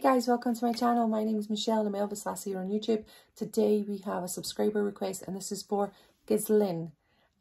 Hey guys, welcome to my channel. My name is Michelle and I'm Elvis Lassie here on YouTube. Today we have a subscriber request and this is for Gizlin.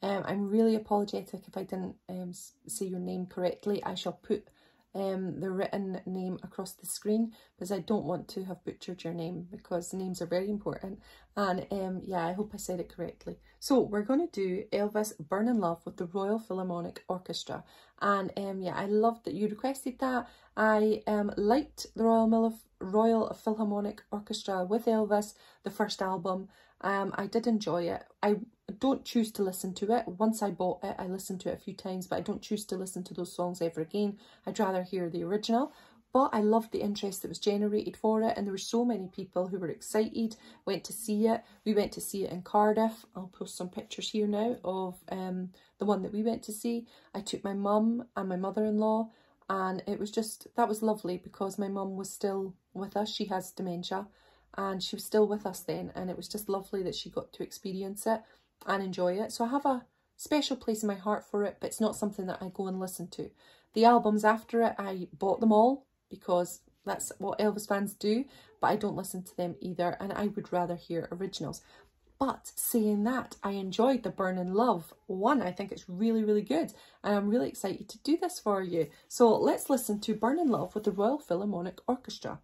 Um, I'm really apologetic if I didn't um, say your name correctly. I shall put um, the written name across the screen because I don't want to have butchered your name because names are very important. And um, yeah, I hope I said it correctly. So we're going to do Elvis Burning Love with the Royal Philharmonic Orchestra. And um, yeah, I loved that you requested that. I um, liked the Royal, Mil Royal Philharmonic Orchestra with Elvis, the first album. Um, I did enjoy it. I don't choose to listen to it. Once I bought it, I listened to it a few times, but I don't choose to listen to those songs ever again. I'd rather hear the original. But I loved the interest that was generated for it, and there were so many people who were excited, went to see it. We went to see it in Cardiff. I'll post some pictures here now of um, the one that we went to see. I took my mum and my mother-in-law, and it was just, that was lovely because my mum was still with us. She has dementia, and she was still with us then, and it was just lovely that she got to experience it and enjoy it. So I have a special place in my heart for it, but it's not something that I go and listen to. The albums after it, I bought them all because that's what Elvis fans do, but I don't listen to them either, and I would rather hear originals. But saying that, I enjoyed the Burning Love one. I think it's really, really good. And I'm really excited to do this for you. So let's listen to Burning Love with the Royal Philharmonic Orchestra.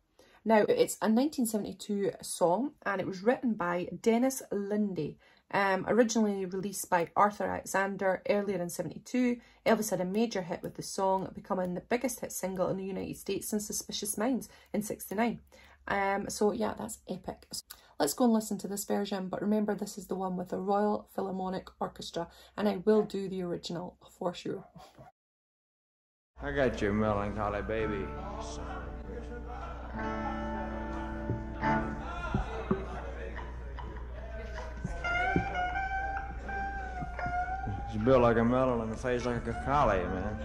Now, it's a 1972 song and it was written by Dennis Linde. Um, originally released by Arthur Alexander earlier in 72, Elvis had a major hit with the song, becoming the biggest hit single in the United States since Suspicious Minds in 69. Um, so yeah, that's epic. Let's go and listen to this version, but remember this is the one with the Royal Philharmonic Orchestra, and I will do the original for sure. I got your melancholy baby. She's built like a melon and the face like a collie, man.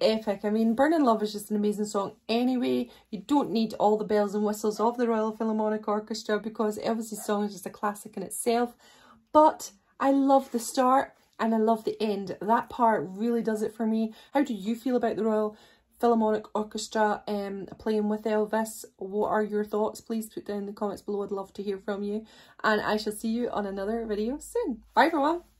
Epic. I mean, Burning Love is just an amazing song anyway. You don't need all the bells and whistles of the Royal Philharmonic Orchestra because Elvis's song is just a classic in itself. But I love the start and I love the end. That part really does it for me. How do you feel about the Royal Philharmonic Orchestra um, playing with Elvis? What are your thoughts? Please put down in the comments below. I'd love to hear from you. And I shall see you on another video soon. Bye everyone.